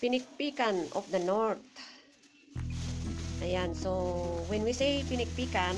Pinikpikan of the North. Ayan, so when we say Pinikpikan,